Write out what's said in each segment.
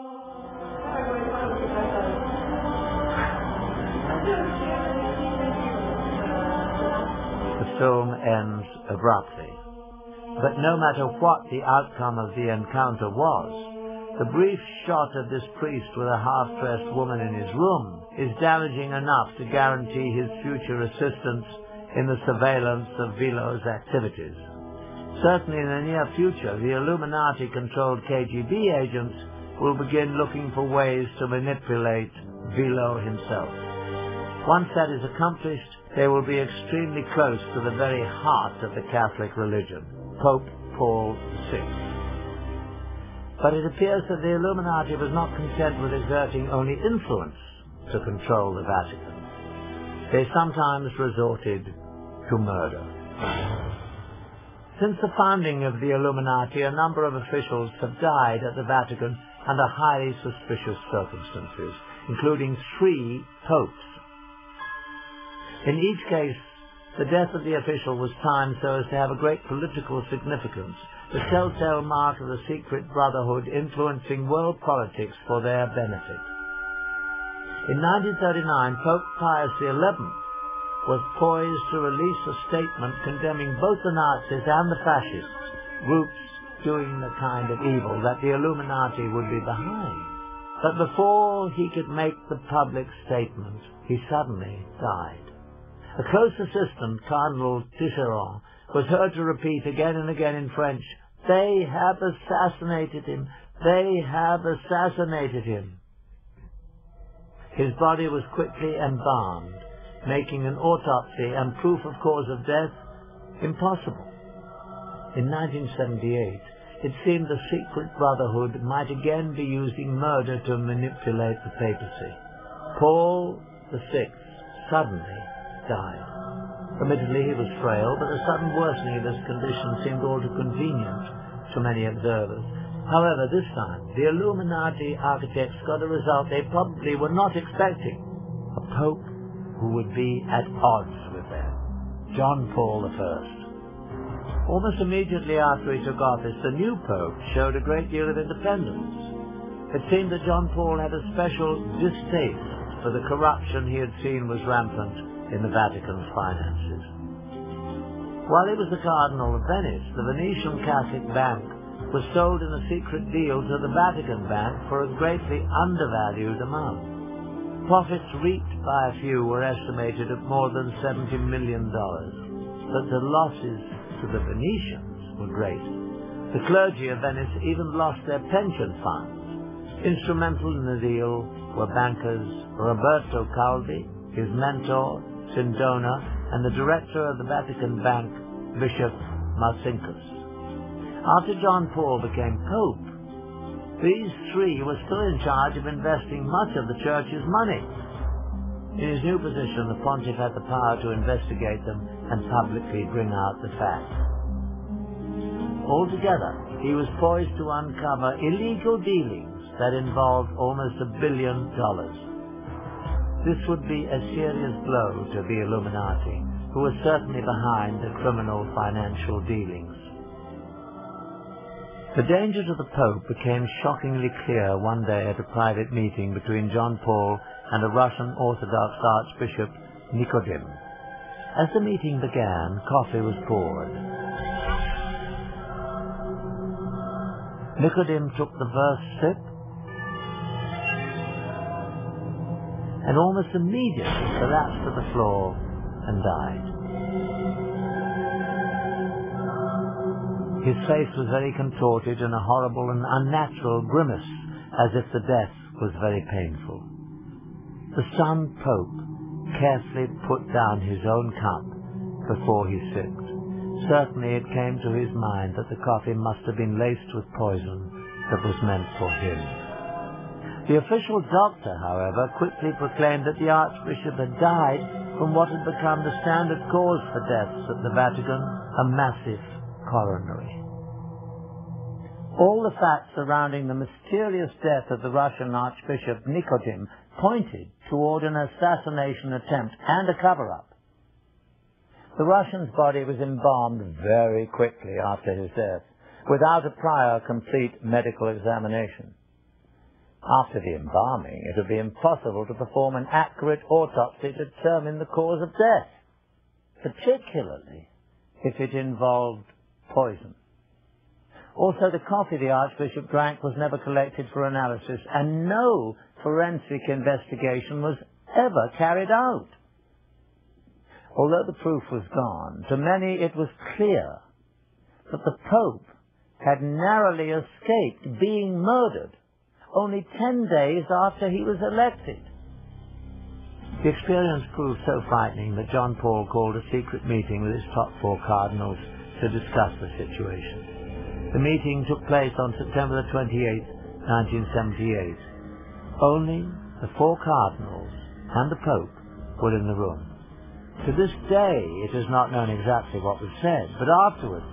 The film ends abruptly. But no matter what the outcome of the encounter was, the brief shot of this priest with a half-dressed woman in his room is damaging enough to guarantee his future assistance in the surveillance of Villot's activities. Certainly in the near future, the Illuminati-controlled KGB agents will begin looking for ways to manipulate Villot himself. Once that is accomplished, they will be extremely close to the very heart of the Catholic religion, Pope Paul VI. But it appears that the Illuminati was not content with exerting only influence to control the Vatican. They sometimes resorted to murder. Since the founding of the Illuminati, a number of officials have died at the Vatican under highly suspicious circumstances, including three popes. In each case, the death of the official was timed so as to have a great political significance, the telltale mark of the secret brotherhood influencing world politics for their benefit. In 1939, Pope Pius XI was poised to release a statement condemning both the Nazis and the fascists, groups doing the kind of evil that the Illuminati would be behind. But before he could make the public statement, he suddenly died. A close assistant, Cardinal Tisserant, was heard to repeat again and again in French, They have assassinated him! They have assassinated him! His body was quickly embalmed, making an autopsy and proof of cause of death impossible. In 1978, it seemed the secret brotherhood might again be using murder to manipulate the papacy. Paul VI suddenly died. Admittedly, he was frail, but the sudden worsening of his condition seemed all too convenient to many observers. However, this time, the Illuminati architects got a result they probably were not expecting. A pope who would be at odds with them. John Paul I. Almost immediately after he took office, the new pope showed a great deal of independence. It seemed that John Paul had a special distaste for the corruption he had seen was rampant in the Vatican's finances. While he was the Cardinal of Venice, the Venetian Catholic Bank was sold in a secret deal to the Vatican Bank for a greatly undervalued amount. Profits reaped by a few were estimated at more than $70 million, but the losses to the Venetians were great. The clergy of Venice even lost their pension funds. Instrumental in the deal were bankers Roberto Calvi, his mentor, Sindona, and the director of the Vatican Bank, Bishop Marcinkus. After John Paul became Pope, these three were still in charge of investing much of the church's money. In his new position, the pontiff had the power to investigate them and publicly bring out the facts. Altogether, he was poised to uncover illegal dealings that involved almost a billion dollars. This would be a serious blow to the Illuminati, who were certainly behind the criminal financial dealings. The danger to the Pope became shockingly clear one day at a private meeting between John Paul and a Russian Orthodox Archbishop Nikodim. As the meeting began, coffee was poured. Nikodim took the first sip and almost immediately collapsed to the floor and died. His face was very contorted in a horrible and unnatural grimace, as if the death was very painful. The son Pope carefully put down his own cup before he sipped. Certainly it came to his mind that the coffee must have been laced with poison that was meant for him. The official doctor, however, quickly proclaimed that the Archbishop had died from what had become the standard cause for deaths at the Vatican, a massive coronary. All the facts surrounding the mysterious death of the Russian Archbishop Nikodim pointed toward an assassination attempt and a cover-up. The Russian's body was embalmed very quickly after his death, without a prior complete medical examination. After the embalming, it would be impossible to perform an accurate autopsy to determine the cause of death, particularly if it involved poison. Also, the coffee the Archbishop drank was never collected for analysis, and no forensic investigation was ever carried out. Although the proof was gone, to many it was clear that the Pope had narrowly escaped being murdered only ten days after he was elected. The experience proved so frightening that John Paul called a secret meeting with his top four cardinals to discuss the situation. The meeting took place on September 28, 1978. Only the four cardinals and the Pope were in the room. To this day, it is not known exactly what was said, but afterwards,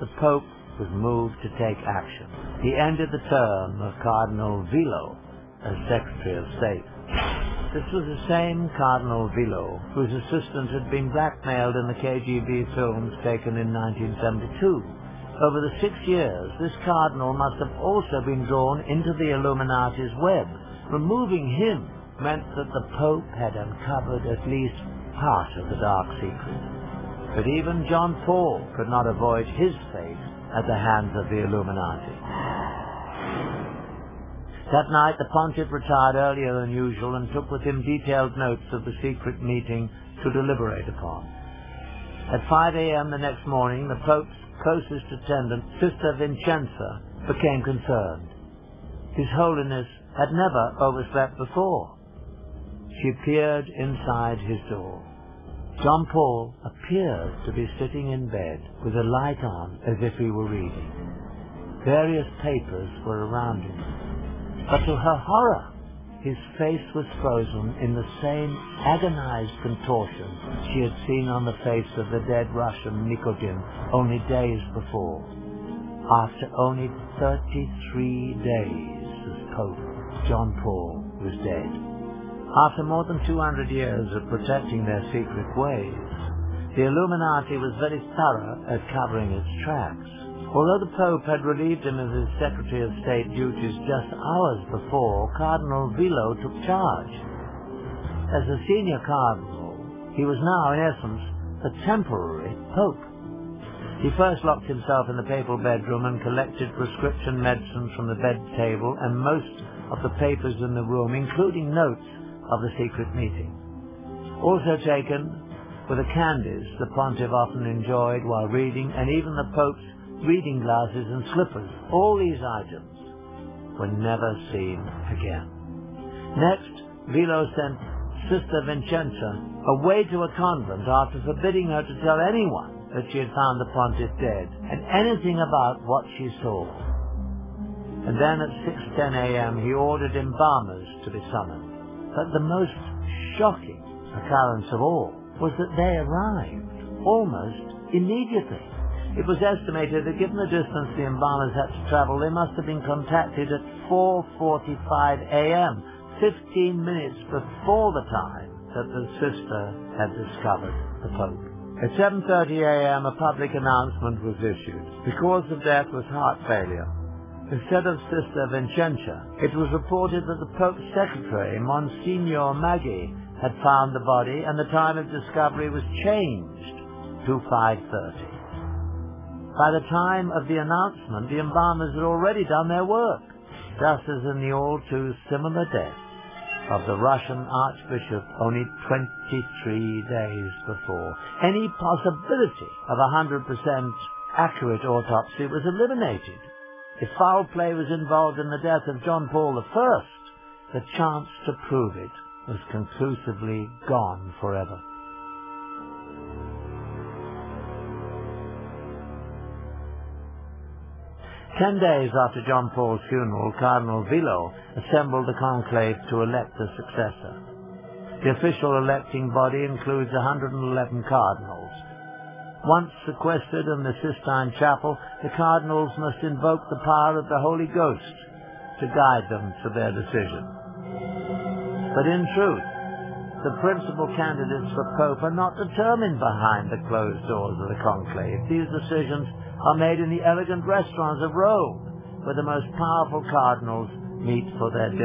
the Pope was moved to take action. He ended the term of Cardinal Villot as Secretary of State. This was the same Cardinal Villot whose assistant had been blackmailed in the KGB films taken in 1972. Over the six years, this cardinal must have also been drawn into the Illuminati's web. Removing him meant that the Pope had uncovered at least part of the dark secret. But even John Paul could not avoid his fate at the hands of the Illuminati. That night the pontiff retired earlier than usual and took with him detailed notes of the secret meeting to deliberate upon. At 5 a.m. the next morning, the Pope's closest attendant, Sister Vincenza, became concerned. His Holiness had never overslept before. She peered inside his door. John Paul appeared to be sitting in bed with a light on as if he were reading. Various papers were around him. But to her horror, his face was frozen in the same agonized contortion she had seen on the face of the dead Russian Nikodim only days before. After only 33 days as Pope, John Paul was dead. After more than 200 years of protecting their secret ways, the Illuminati was very thorough at covering its tracks. Although the Pope had relieved him of his Secretary of State duties just hours before, Cardinal Villot took charge. As a senior cardinal, he was now, in essence, the temporary Pope. He first locked himself in the papal bedroom and collected prescription medicines from the bed table and most of the papers in the room, including notes of the secret meeting. Also taken were the candies the pontiff often enjoyed while reading, and even the Pope's reading glasses and slippers. All these items were never seen again. Next, Villot sent Sister Vincenza away to a convent after forbidding her to tell anyone that she had found the pontiff dead, and anything about what she saw. And then at 6.10 a.m. he ordered embalmers to be summoned. But the most shocking occurrence of all was that they arrived almost immediately. It was estimated that given the distance the embalmers had to travel, they must have been contacted at 4.45 a.m., 15 minutes before the time that the sister had discovered the Pope. At 7.30 a.m., a public announcement was issued. The cause of death was heart failure. Instead of Sister Vincenza, it was reported that the Pope's secretary, Monsignor Maggi, had found the body and the time of discovery was changed to 5.30. By the time of the announcement, the embalmers had already done their work, just as in the all too similar death of the Russian Archbishop only 23 days before. Any possibility of a 100% accurate autopsy was eliminated if foul play was involved in the death of John Paul I, the chance to prove it was conclusively gone forever. Ten days after John Paul's funeral, Cardinal Villot assembled the conclave to elect a successor. The official electing body includes 111 cardinals, once sequestered in the Sistine Chapel, the cardinals must invoke the power of the Holy Ghost to guide them to their decision. But in truth, the principal candidates for Pope are not determined behind the closed doors of the conclave. These decisions are made in the elegant restaurants of Rome, where the most powerful cardinals meet for their dinner.